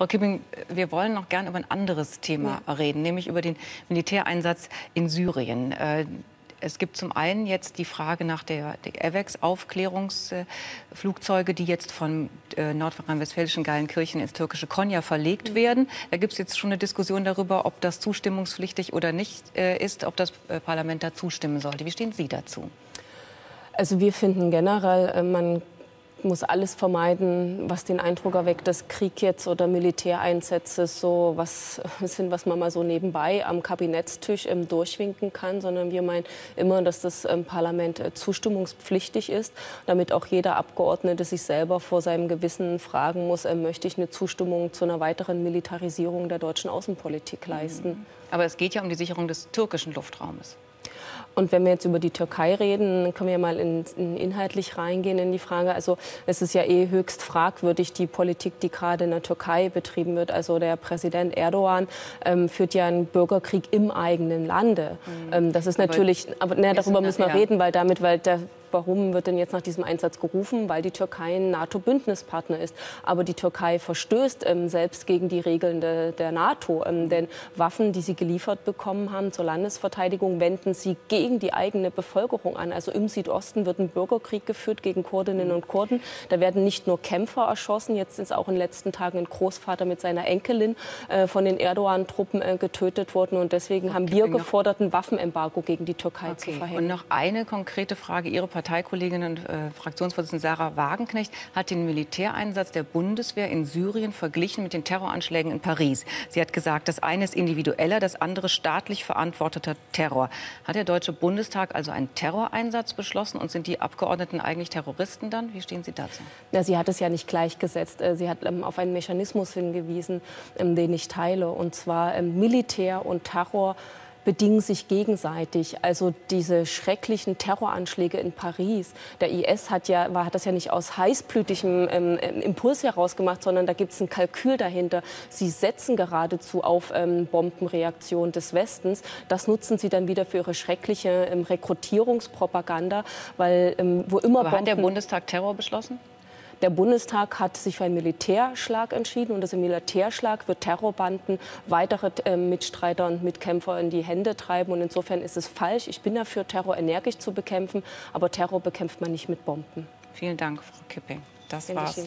Frau Kipping, wir wollen noch gern über ein anderes Thema ja. reden, nämlich über den Militäreinsatz in Syrien. Äh, es gibt zum einen jetzt die Frage nach der, der AWACS-Aufklärungsflugzeuge, die jetzt von äh, nordrhein-westfälischen Geilenkirchen ins türkische Konya verlegt werden. Da gibt es jetzt schon eine Diskussion darüber, ob das zustimmungspflichtig oder nicht äh, ist, ob das äh, Parlament da zustimmen sollte. Wie stehen Sie dazu? Also wir finden generell, äh, man muss alles vermeiden, was den Eindruck erweckt, dass Krieg jetzt oder Militäreinsätze so was sind, was man mal so nebenbei am Kabinettstisch ähm, durchwinken kann, sondern wir meinen immer, dass das ähm, Parlament äh, zustimmungspflichtig ist, damit auch jeder Abgeordnete sich selber vor seinem Gewissen fragen muss, äh, möchte ich eine Zustimmung zu einer weiteren Militarisierung der deutschen Außenpolitik leisten. Aber es geht ja um die Sicherung des türkischen Luftraumes. Und wenn wir jetzt über die Türkei reden, können wir mal in, in inhaltlich reingehen in die Frage. Also es ist ja eh höchst fragwürdig, die Politik, die gerade in der Türkei betrieben wird. Also der Präsident Erdogan ähm, führt ja einen Bürgerkrieg im eigenen Lande. Mhm. Ähm, das ist natürlich, aber, aber ne, darüber müssen wir ja. reden, weil damit, weil der Warum wird denn jetzt nach diesem Einsatz gerufen? Weil die Türkei ein NATO-Bündnispartner ist. Aber die Türkei verstößt ähm, selbst gegen die Regeln de, der NATO. Ähm, denn Waffen, die sie geliefert bekommen haben zur Landesverteidigung, wenden sie gegen die eigene Bevölkerung an. Also im Südosten wird ein Bürgerkrieg geführt gegen Kurdinnen und Kurden. Da werden nicht nur Kämpfer erschossen, jetzt ist auch in den letzten Tagen ein Großvater mit seiner Enkelin äh, von den Erdogan-Truppen äh, getötet worden. Und deswegen okay, haben wir gefordert, ein Waffenembargo gegen die Türkei okay. zu verhängen. Und noch eine konkrete Frage. Ihre Partei Parteikollegin und äh, Fraktionsvorsitzende Sarah Wagenknecht hat den Militäreinsatz der Bundeswehr in Syrien verglichen mit den Terroranschlägen in Paris. Sie hat gesagt, das eine ist individueller, das andere staatlich verantworteter Terror. Hat der Deutsche Bundestag also einen Terroreinsatz beschlossen und sind die Abgeordneten eigentlich Terroristen dann? Wie stehen Sie dazu? Ja, sie hat es ja nicht gleichgesetzt. Äh, sie hat ähm, auf einen Mechanismus hingewiesen, ähm, den ich teile, und zwar ähm, Militär und Terror bedingen sich gegenseitig. Also diese schrecklichen Terroranschläge in Paris. Der IS hat, ja, war, hat das ja nicht aus heißblütigem ähm, ähm, Impuls heraus gemacht, sondern da gibt es ein Kalkül dahinter. Sie setzen geradezu auf ähm, Bombenreaktion des Westens. Das nutzen sie dann wieder für ihre schreckliche ähm, Rekrutierungspropaganda, weil ähm, wo immer Aber Bomben hat der Bundestag Terror beschlossen? Der Bundestag hat sich für einen Militärschlag entschieden und dieser Militärschlag wird Terrorbanden weitere äh, Mitstreiter und Mitkämpfer in die Hände treiben. Und insofern ist es falsch. Ich bin dafür, Terror energisch zu bekämpfen, aber Terror bekämpft man nicht mit Bomben. Vielen Dank, Frau Kipping. Das war's.